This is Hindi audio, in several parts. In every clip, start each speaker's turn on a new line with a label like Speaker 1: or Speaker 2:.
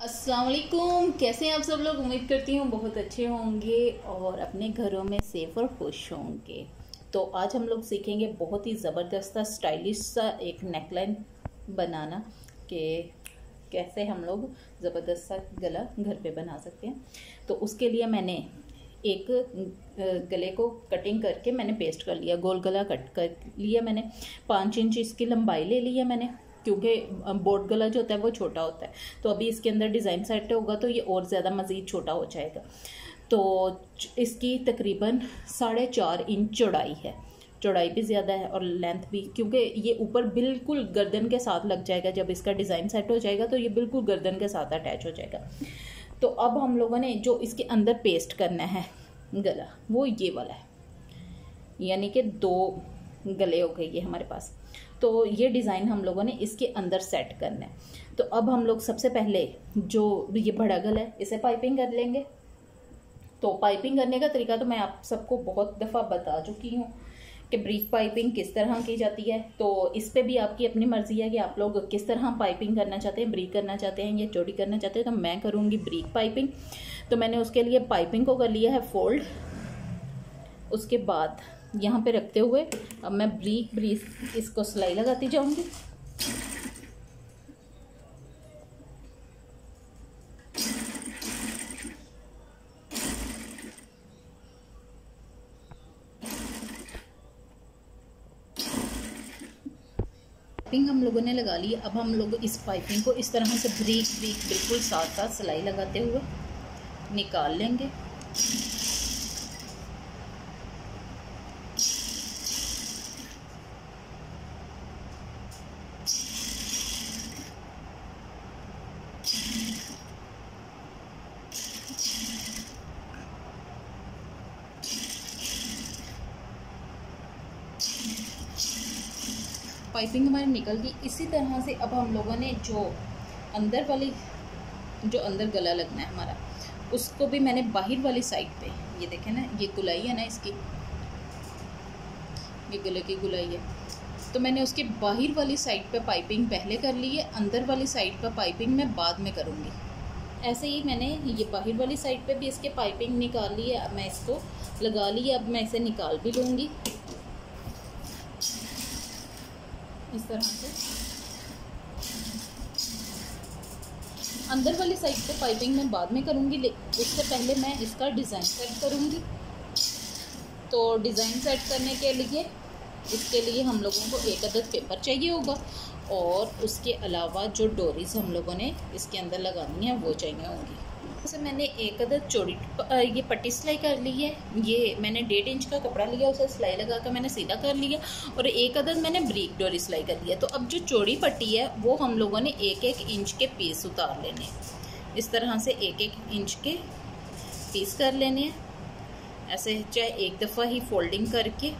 Speaker 1: अस्सलाम वालेकुम कैसे हैं आप सब लोग? उम्मीद करती हूँ बहुत अच्छे होंगे और अपने घरों में सेफ़ और खुश होंगे। तो आज हम लोग सीखेंगे बहुत ही ज़बरदस्त सा, स्टाइलिश सा एक नेकलाइन बनाना कि कैसे हम लोग ज़बरदस्त सा गला घर पे बना सकते हैं। तो उसके लिए मैंने एक गले को कटिंग करके मैंने पेस्ट कर लिया, गोल गला कट कर लिया मैंने। पाँच इंच इसकी लंबाई ले ली है मैंने। क्योंकि बोर्ड गला जो होता है, वो छोटा होता है। तो अभी इसके अंदर डिज़ाइन सेट होगा तो ये और ज़्यादा मज़ीद छोटा हो जाएगा। तो इसकी तकरीबन साढ़े चार इंच चौड़ाई है। चौड़ाई भी ज़्यादा है और लेंथ भी, क्योंकि ये ऊपर बिल्कुल गर्दन के साथ लग जाएगा। जब इसका डिज़ाइन सेट हो जाएगा तो ये बिल्कुल गर्दन के साथ अटैच हो जाएगा। तो अब हम लोगों ने जो इसके अंदर पेस्ट करना है गला वो ये वाला है। यानी कि दो गले हो गए ये हमारे पास। तो ये डिज़ाइन हम लोगों ने इसके अंदर सेट करना है। तो अब हम लोग सबसे पहले जो ये बड़ा गला है, इसे पाइपिंग कर लेंगे। तो पाइपिंग करने का तरीका तो मैं आप सबको बहुत दफ़ा बता चुकी हूँ कि ब्रीक पाइपिंग किस तरह की जाती है। तो इस पर भी आपकी अपनी मर्ज़ी है कि आप लोग किस तरह पाइपिंग करना चाहते हैं ब्रीक करना चाहते हैं या चोरी करना चाहते हैं तो मैं करूँगी ब्रीक पाइपिंग। तो मैंने उसके लिए पाइपिंग को कर लिया है फोल्ड। उसके बाद यहाँ पे रखते हुए अब मैं ब्रीक ब्रीक इसको सिलाई लगाती जाऊँगी। पाइपिंग हम लोगों ने लगा ली। अब हम लोग इस पाइपिंग को इस तरह से ब्रीक ब्रीक बिल्कुल साथ साथ सिलाई लगाते हुए निकाल लेंगे। पाइपिंग हमारी निकल गई। इसी तरह से अब हम लोगों ने जो अंदर वाली, जो अंदर गला लगना है हमारा, उसको भी मैंने बाहर वाली साइड पे, ये देखें ना, ये गुलाई है ना इसकी, ये गले की गुलाई है। तो मैंने उसके बाहर वाली साइड पे पाइपिंग पहले कर ली है, अंदर वाली साइड पर पाइपिंग मैं बाद में करूँगी। ऐसे ही मैंने ये बाहर वाली साइड पे भी इसके पाइपिंग निकाल ली है अब मैं इसको लगा ली है, अब मैं इसे निकाल भी लूँगी। इस तरह से। अंदर वाली साइड पे पाइपिंग मैं बाद में करूँगी उससे पहले मैं इसका डिज़ाइन सेट करूँगी। तो डिज़ाइन सेट करने के लिए, इसके लिए हम लोगों को एक अदद पेपर चाहिए होगा और उसके अलावा जो डोरीज हम लोगों ने इसके अंदर लगानी है, वो चाहिए होंगी। जैसे मैंने एक अदर चौड़ी ये पट्टी सिलाई कर ली है। ये मैंने डेढ़ इंच का कपड़ा लिया, उसे सिलाई लगा कर मैंने सीधा कर लिया और एक अदर मैंने ब्रीक डोरी सिलाई कर लिया तो अब जो चौड़ी पट्टी है, वो हम लोगों ने एक एक इंच के पीस उतार लेने इस तरह से एक एक इंच के पीस कर लेने हैं। ऐसे चाहे एक दफ़ा ही फोल्डिंग करके,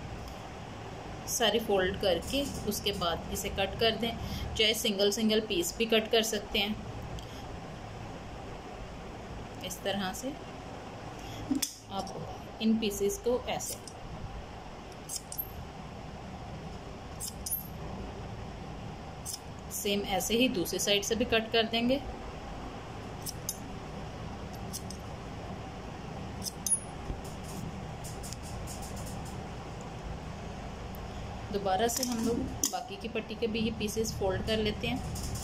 Speaker 1: सारी फोल्ड करके, उसके बाद इसे कट कर दें। चाहे सिंगल सिंगल पीस भी कट कर सकते हैं। इस तरह से। अब इन पीसेस को ऐसे। सेम ऐसे ही दूसरी साइड से भी कट कर देंगे। दोबारा से हम लोग बाकी की पट्टी के भी ये पीसेस फोल्ड कर लेते हैं।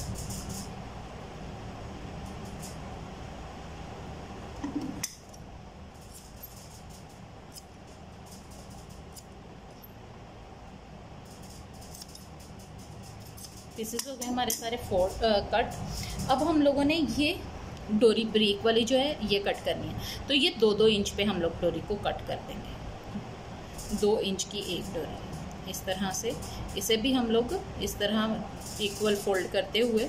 Speaker 1: पीसेस हो गए हमारे सारे फोर कट अब हम लोगों ने ये डोरी ब्रेक वाली जो है, ये कट करनी है। तो ये दो दो इंच पे हम लोग डोरी को कट कर देंगे। दो इंच की एक डोरी। इस तरह से। इसे भी हम लोग इस तरह इक्वल फोल्ड करते हुए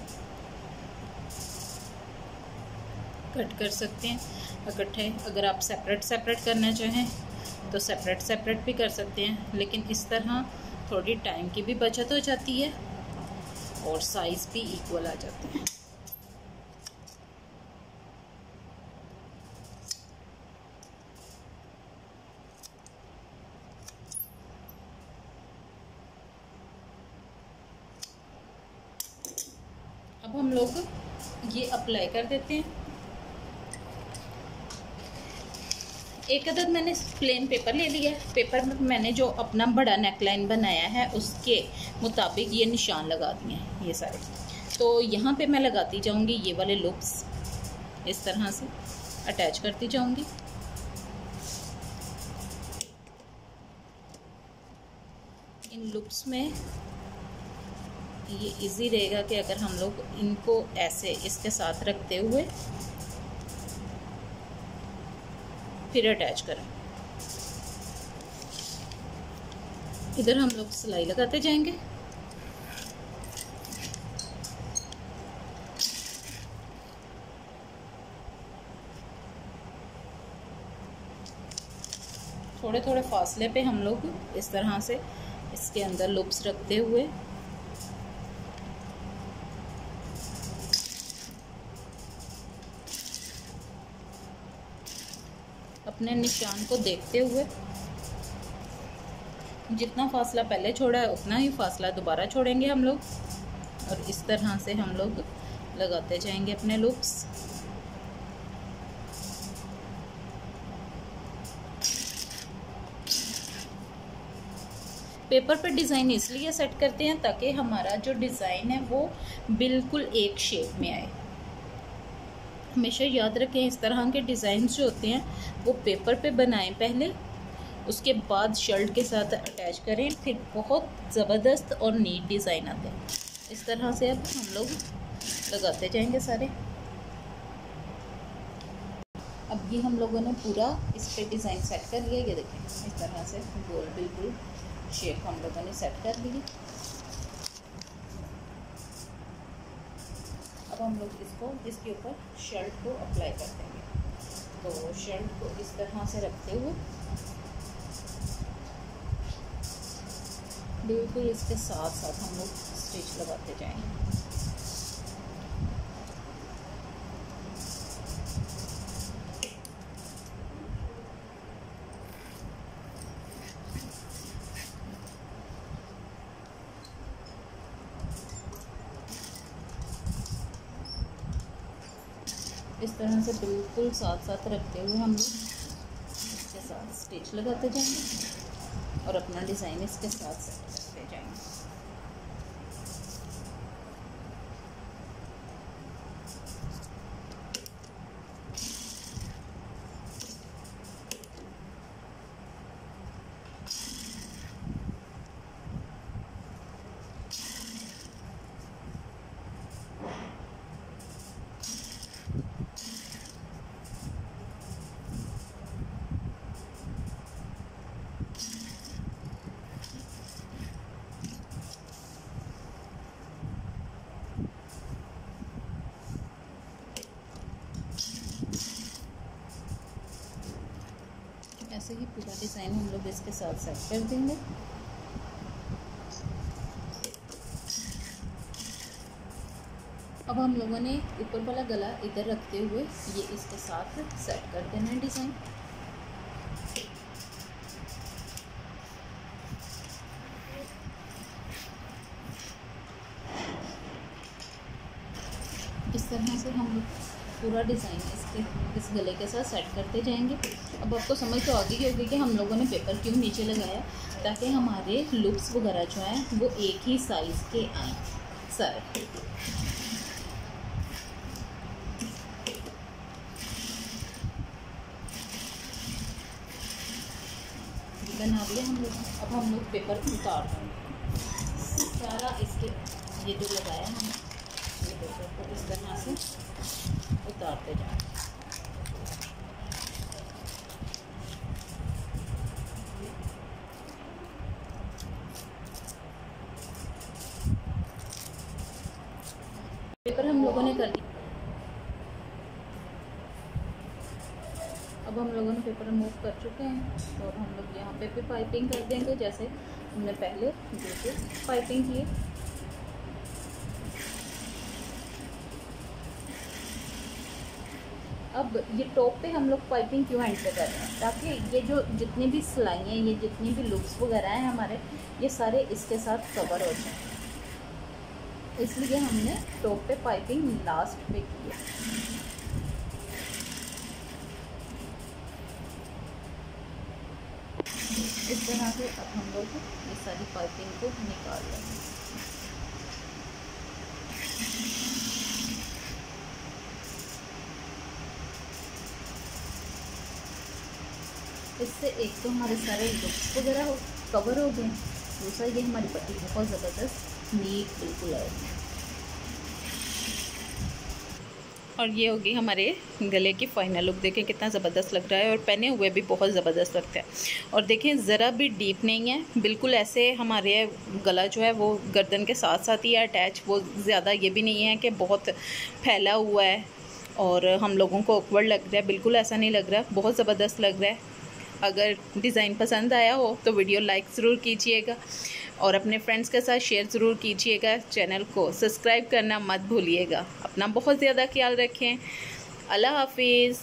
Speaker 1: कट कर सकते हैं। इकट्ठे अगर आप सेपरेट सेपरेट करना चाहें तो सेपरेट सेपरेट भी कर सकते हैं। लेकिन इस तरह थोड़ी टाइम की भी बचत हो जाती है। और साइज़ भी इक्वल आ जाते हैं। अब हम लोग ये अप्लाई कर देते हैं। एक अदद मैंने प्लेन पेपर ले लिया है। पेपर में मैंने जो अपना बड़ा नेकलाइन बनाया है, उसके मुताबिक ये निशान लगा दिए हैं, ये सारे। तो यहाँ पे मैं लगाती जाऊँगी ये वाले लुप्स इस तरह से अटैच करती जाऊँगी। इन लुप्स में ये इजी रहेगा कि अगर हम लोग इनको ऐसे इसके साथ रखते हुए फिर अटैच करें। इधर हम लोग सिलाई लगाते जाएँगे। थोड़े थोड़े फासले पे हम लोग इस तरह से इसके अंदर लुप्स रखते हुए अपने निशान को देखते हुए। जितना फासला पहले छोड़ा है, उतना ही फासला दोबारा छोड़ेंगे हम लोग। और इस तरह से हम लोग लगाते जाएँगे अपने लुप्स पेपर पर डिज़ाइन इसलिए सेट करते हैं ताकि हमारा जो डिज़ाइन है, वो बिल्कुल एक शेप में आए। हमेशा याद रखें, इस तरह के डिज़ाइन जो होते हैं, वो पेपर पे बनाएँ पहले, उसके बाद शर्ट के साथ अटैच करें, फिर बहुत ज़बरदस्त और नीट डिज़ाइन आते हैं। इस तरह से अब हम लोग लगाते जाएँगे सारे। अब ये हम लोगों ने पूरा इस पर डिज़ाइन सेट कर लिया, ये देखें, इस तरह से गोल बिल्कुल शेप हम लोगों ने सेट कर ली। अब हम लोग इसको, इसके ऊपर शर्ट को अप्लाई कर देंगे। तो शर्ट को इस तरह से रखते हुए बिल्कुल इसके साथ साथ हम लोग स्टिच लगाते जाएँगे। तरह से बिल्कुल साथ साथ रखते हुए हम लोग इसके साथ स्टिच लगाते जाएँगे और अपना डिज़ाइन इसके साथ सेट करते जाएँगे ऐसे ही पूरा डिज़ाइन हम लोग इसके साथ सेट कर देंगे। अब हम लोगों ने ऊपर वाला गला इधर रखते हुए ये इसके साथ सेट कर देना है डिज़ाइन। इस तरह से हम लोग पूरा डिज़ाइन इसके, इस गले के साथ सेट करते जाएँगे। अब आपको समझ तो आ गई होगी कि हम लोगों ने पेपर क्यों नीचे लगाया, ताकि हमारे लुक्स वगैरह जो हैं, वो एक ही साइज़ के आए। सारे बना दिया हम लोग। अब हम लोग पेपर उतार देंगे। सारा इसके, ये जो लगाया हमने पेपर को इस तरह से। उतारते जाए। पेपर हम लोगों ने कर दिया। अब हम लोगों ने पेपर मूव कर चुके हैं और हम लोग यहाँ पे भी पाइपिंग कर देंगे जैसे हमने पहले जैसे पाइपिंग की अब ये टॉप पे हम लोग पाइपिंग क्यों एंटर कर रहे हैं? ताकि ये जो जितनी भी सिलाई हैं, ये जितनी भी लुक्स वगैरह हैं हमारे, ये सारे इसके साथ कवर हो जाए। इसलिए हमने टॉप पे पाइपिंग लास्ट पे की है। इस तरह से अब हम लोग ये सारी पाइपिंग को निकाल लेंगे इससे एक तो हमारे सारे लुक्स वगैरह हो कवर हो गए। दूसरा ये हमारी पट्टी बहुत ज़बरदस्त नीट बिल्कुल आएगी और ये होगी हमारे गले की फाइनल लुक देखें कितना ज़बरदस्त लग रहा है और पहने हुए भी बहुत ज़बरदस्त लगता है। और देखें ज़रा भी डीप नहीं है, बिल्कुल ऐसे हमारे गला जो है वो गर्दन के साथ साथ है अटैच वो ज़्यादा ये भी नहीं है कि बहुत फैला हुआ है और हम लोगों को ऑकवर्ड लग रहा है। बिल्कुल ऐसा नहीं लग रहा, बहुत ज़बरदस्त लग रहा है। अगर डिज़ाइन पसंद आया हो तो वीडियो लाइक ज़रूर कीजिएगा और अपने फ्रेंड्स के साथ शेयर ज़रूर कीजिएगा। चैनल को सब्सक्राइब करना मत भूलिएगा। अपना बहुत ज़्यादा ख्याल रखें। अल्लाह हाफिज़।